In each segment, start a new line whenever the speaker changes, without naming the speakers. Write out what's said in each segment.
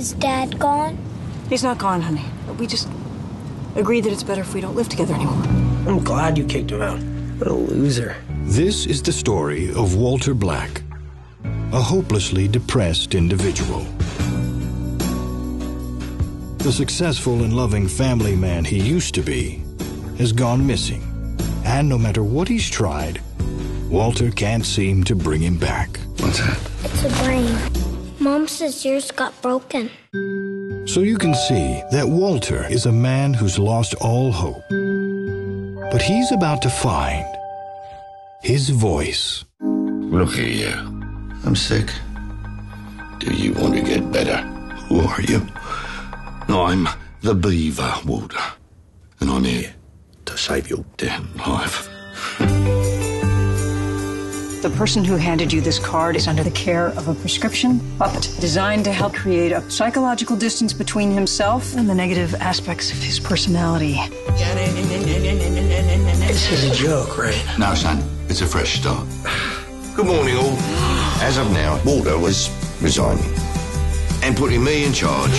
Is Dad gone?
He's not gone, honey. We just agreed that it's better if we don't live together anymore.
I'm glad you kicked him out. What a loser.
This is the story of Walter Black, a hopelessly depressed individual. The successful and loving family man he used to be has gone missing. And no matter what he's tried, Walter can't seem to bring him back.
What's that?
It's a brain. Mom says yours got broken.
So you can see that Walter is a man who's lost all hope. But he's about to find his voice.
Look here, you. I'm sick. Do you want to get better? Who are you? I'm the Beaver, Walter. And I'm here to save your damn life.
The person who handed you this card is under the care of a prescription puppet designed to help create a psychological distance between himself and the negative aspects of his personality.
This is a joke, right?
No, son, it's a fresh start. Good morning, all. As of now, Walter was resigning and putting me in charge. the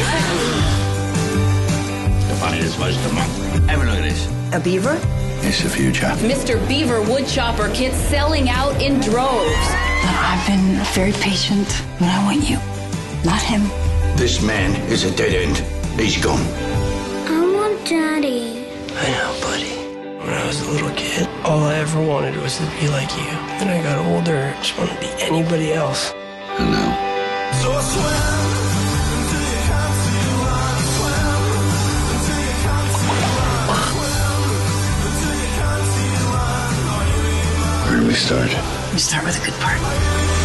funniest most of the month. Have a look at this.
A beaver?
It's the future.
Mr. Beaver Woodchopper kits selling out in droves.
I've been very patient, but I want you, not him.
This man is a dead end. He's gone.
I want Daddy.
I know, buddy. When I was a little kid, all I ever wanted was to be like you. Then I got older, I just wanted to be anybody else.
And now, where do we start?
We start with a good part.